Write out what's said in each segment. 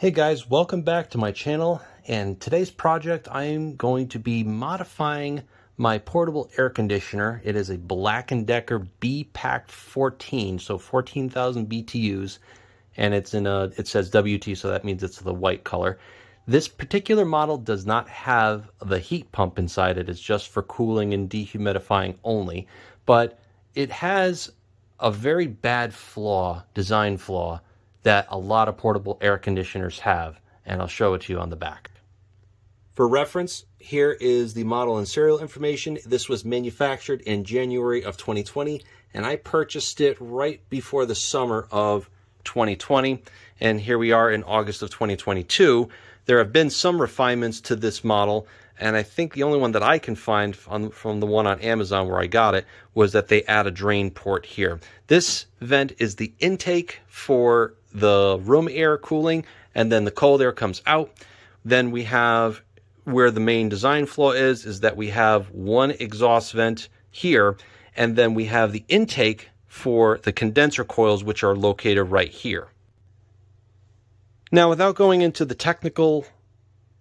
Hey guys, welcome back to my channel. And today's project, I'm going to be modifying my portable air conditioner. It is a Black & Decker B-Pack 14, so 14,000 BTUs. And it's in a, it says WT, so that means it's the white color. This particular model does not have the heat pump inside it. It's just for cooling and dehumidifying only. But it has a very bad flaw, design flaw, that a lot of portable air conditioners have, and I'll show it to you on the back. For reference, here is the model and serial information. This was manufactured in January of 2020, and I purchased it right before the summer of 2020. And here we are in August of 2022. There have been some refinements to this model, and I think the only one that I can find on, from the one on Amazon where I got it was that they add a drain port here. This vent is the intake for the room air cooling, and then the cold air comes out. Then we have where the main design flaw is, is that we have one exhaust vent here, and then we have the intake for the condenser coils, which are located right here. Now, without going into the technical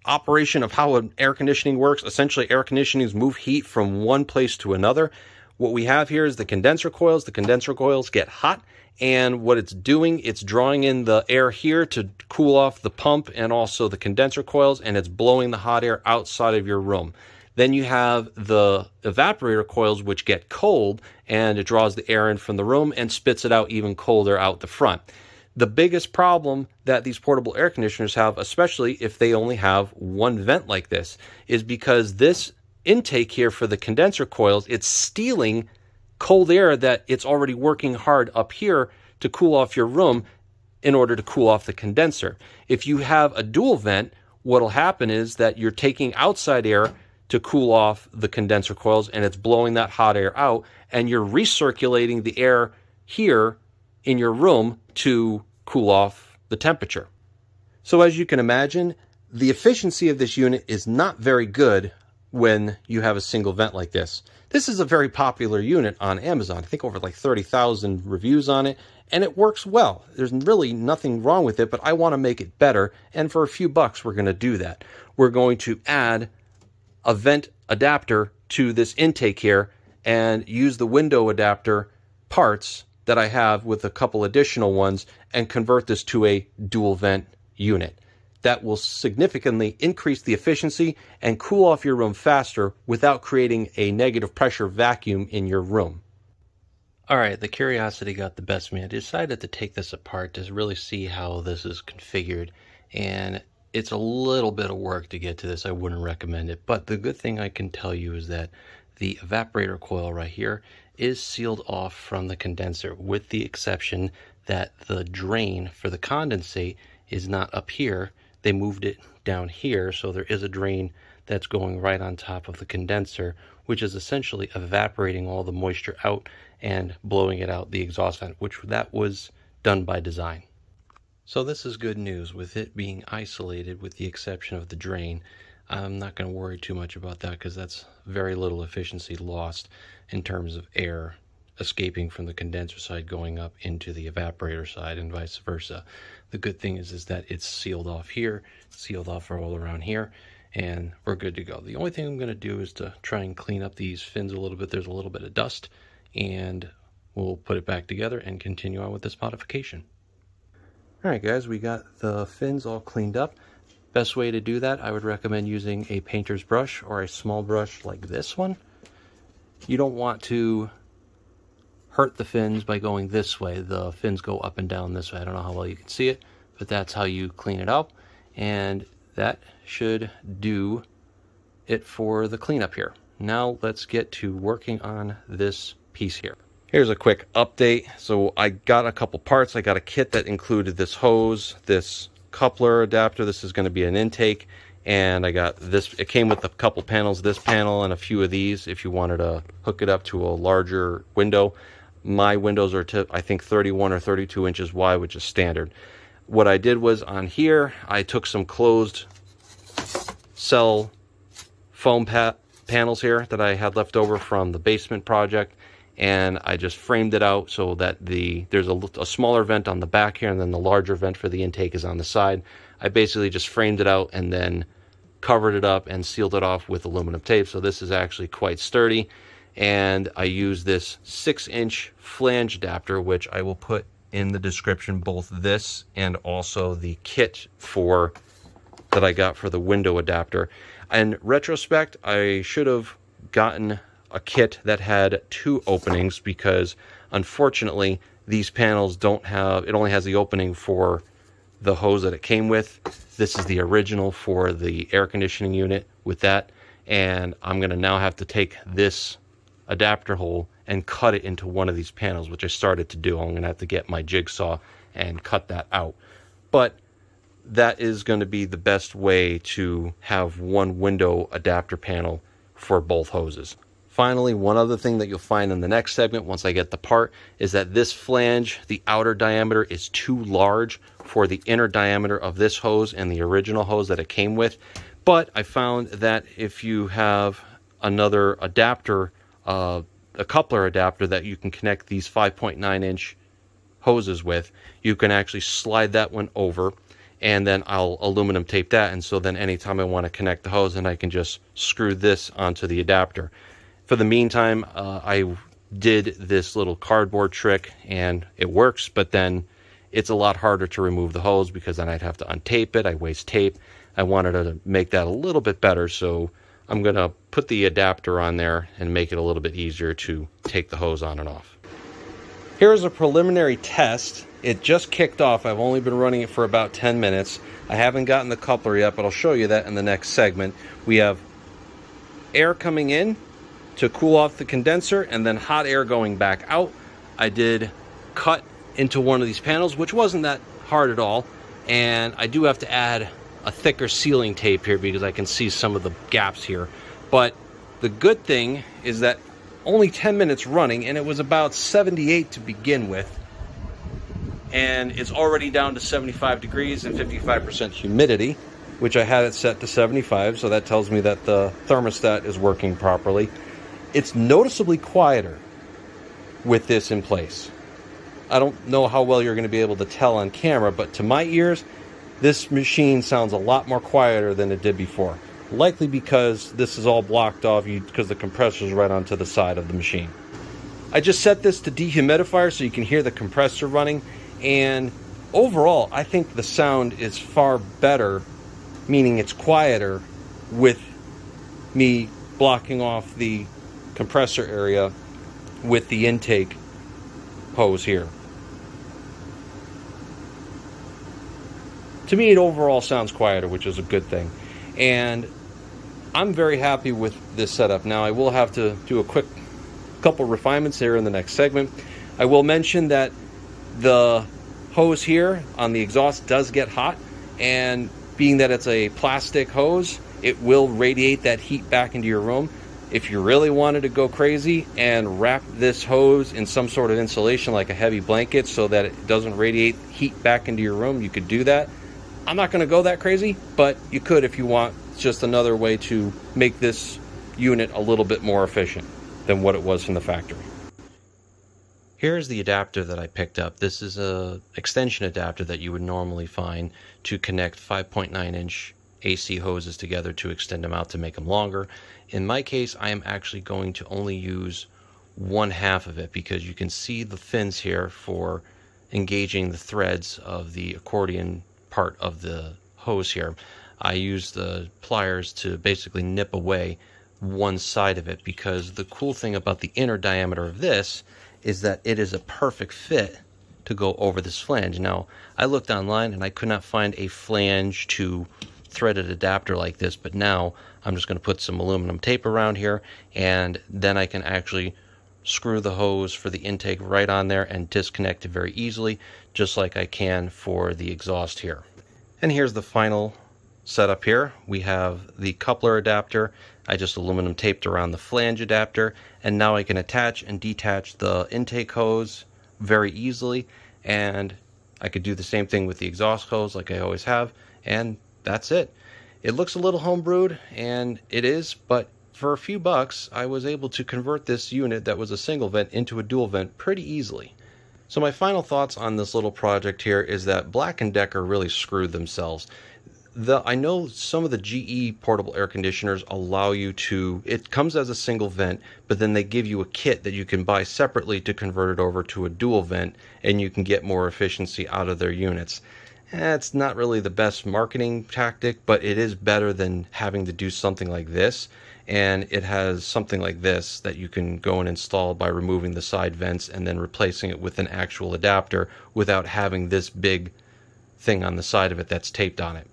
operation of how an air conditioning works, essentially air conditionings move heat from one place to another. What we have here is the condenser coils. The condenser coils get hot and what it's doing, it's drawing in the air here to cool off the pump and also the condenser coils, and it's blowing the hot air outside of your room. Then you have the evaporator coils, which get cold, and it draws the air in from the room and spits it out even colder out the front. The biggest problem that these portable air conditioners have, especially if they only have one vent like this, is because this intake here for the condenser coils, it's stealing cold air that it's already working hard up here to cool off your room in order to cool off the condenser. If you have a dual vent, what'll happen is that you're taking outside air to cool off the condenser coils and it's blowing that hot air out and you're recirculating the air here in your room to cool off the temperature. So as you can imagine, the efficiency of this unit is not very good when you have a single vent like this. This is a very popular unit on Amazon. I think over like 30,000 reviews on it, and it works well. There's really nothing wrong with it, but I want to make it better, and for a few bucks, we're going to do that. We're going to add a vent adapter to this intake here and use the window adapter parts that I have with a couple additional ones and convert this to a dual vent unit that will significantly increase the efficiency and cool off your room faster without creating a negative pressure vacuum in your room. All right, the curiosity got the best of me. I decided to take this apart to really see how this is configured. And it's a little bit of work to get to this. I wouldn't recommend it. But the good thing I can tell you is that the evaporator coil right here is sealed off from the condenser with the exception that the drain for the condensate is not up here they moved it down here so there is a drain that's going right on top of the condenser which is essentially evaporating all the moisture out and blowing it out the exhaust vent which that was done by design so this is good news with it being isolated with the exception of the drain I'm not going to worry too much about that because that's very little efficiency lost in terms of air escaping from the condenser side going up into the evaporator side and vice versa. The good thing is, is that it's sealed off here, sealed off all around here, and we're good to go. The only thing I'm going to do is to try and clean up these fins a little bit. There's a little bit of dust, and we'll put it back together and continue on with this modification. All right, guys, we got the fins all cleaned up. Best way to do that, I would recommend using a painter's brush or a small brush like this one. You don't want to hurt the fins by going this way. The fins go up and down this way. I don't know how well you can see it, but that's how you clean it up. And that should do it for the cleanup here. Now let's get to working on this piece here. Here's a quick update. So I got a couple parts. I got a kit that included this hose, this coupler adapter. This is going to be an intake. And I got this, it came with a couple panels, this panel and a few of these if you wanted to hook it up to a larger window. My windows are to, I think, 31 or 32 inches wide, which is standard. What I did was on here, I took some closed cell foam pa panels here that I had left over from the basement project, and I just framed it out so that the there's a, a smaller vent on the back here and then the larger vent for the intake is on the side. I basically just framed it out and then covered it up and sealed it off with aluminum tape. So this is actually quite sturdy. And I use this six inch flange adapter, which I will put in the description, both this and also the kit for that I got for the window adapter. In retrospect, I should have gotten a kit that had two openings because unfortunately these panels don't have, it only has the opening for the hose that it came with. This is the original for the air conditioning unit with that. And I'm going to now have to take this adapter hole and cut it into one of these panels, which I started to do. I'm going to have to get my jigsaw and cut that out. But that is going to be the best way to have one window adapter panel for both hoses. Finally, one other thing that you'll find in the next segment once I get the part is that this flange, the outer diameter is too large for the inner diameter of this hose and the original hose that it came with. But I found that if you have another adapter, uh, a coupler adapter that you can connect these 5.9 inch hoses with, you can actually slide that one over and then I'll aluminum tape that. And so then anytime I want to connect the hose, then I can just screw this onto the adapter. For the meantime, uh, I did this little cardboard trick and it works, but then it's a lot harder to remove the hose because then I'd have to untape it. I waste tape. I wanted to make that a little bit better, so I'm going to put the adapter on there and make it a little bit easier to take the hose on and off. Here's a preliminary test. It just kicked off. I've only been running it for about 10 minutes. I haven't gotten the coupler yet, but I'll show you that in the next segment. We have air coming in to cool off the condenser and then hot air going back out. I did cut into one of these panels, which wasn't that hard at all. And I do have to add a thicker sealing tape here because I can see some of the gaps here. But the good thing is that only 10 minutes running and it was about 78 to begin with. And it's already down to 75 degrees and 55% humidity, which I had it set to 75. So that tells me that the thermostat is working properly. It's noticeably quieter with this in place. I don't know how well you're going to be able to tell on camera, but to my ears, this machine sounds a lot more quieter than it did before. Likely because this is all blocked off because the compressor is right onto the side of the machine. I just set this to dehumidifier so you can hear the compressor running, and overall, I think the sound is far better, meaning it's quieter, with me blocking off the compressor area with the intake hose here. To me, it overall sounds quieter, which is a good thing. And I'm very happy with this setup. Now, I will have to do a quick couple refinements here in the next segment. I will mention that the hose here on the exhaust does get hot, and being that it's a plastic hose, it will radiate that heat back into your room if you really wanted to go crazy and wrap this hose in some sort of insulation like a heavy blanket so that it doesn't radiate heat back into your room, you could do that. I'm not going to go that crazy, but you could if you want. It's just another way to make this unit a little bit more efficient than what it was from the factory. Here's the adapter that I picked up. This is a extension adapter that you would normally find to connect 5.9 inch AC hoses together to extend them out to make them longer. In my case, I am actually going to only use one half of it because you can see the fins here for engaging the threads of the accordion part of the hose here. I use the pliers to basically nip away one side of it because the cool thing about the inner diameter of this is that it is a perfect fit to go over this flange. Now, I looked online and I could not find a flange to threaded adapter like this, but now I'm just going to put some aluminum tape around here and then I can actually screw the hose for the intake right on there and disconnect it very easily, just like I can for the exhaust here. And here's the final setup here. We have the coupler adapter. I just aluminum taped around the flange adapter, and now I can attach and detach the intake hose very easily, and I could do the same thing with the exhaust hose like I always have, and that's it. It looks a little homebrewed, and it is, but for a few bucks, I was able to convert this unit that was a single vent into a dual vent pretty easily. So my final thoughts on this little project here is that Black & Decker really screwed themselves. The, I know some of the GE portable air conditioners allow you to, it comes as a single vent, but then they give you a kit that you can buy separately to convert it over to a dual vent and you can get more efficiency out of their units. It's not really the best marketing tactic, but it is better than having to do something like this. And it has something like this that you can go and install by removing the side vents and then replacing it with an actual adapter without having this big thing on the side of it that's taped on it.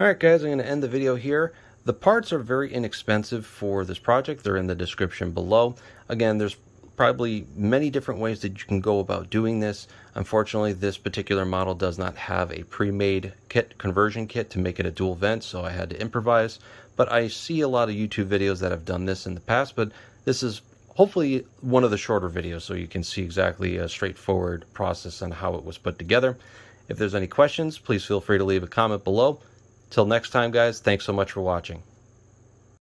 Alright guys, I'm going to end the video here. The parts are very inexpensive for this project. They're in the description below. Again, there's probably many different ways that you can go about doing this. Unfortunately, this particular model does not have a pre-made kit conversion kit to make it a dual vent, so I had to improvise. But I see a lot of YouTube videos that have done this in the past, but this is hopefully one of the shorter videos so you can see exactly a straightforward process on how it was put together. If there's any questions, please feel free to leave a comment below. Till next time, guys, thanks so much for watching.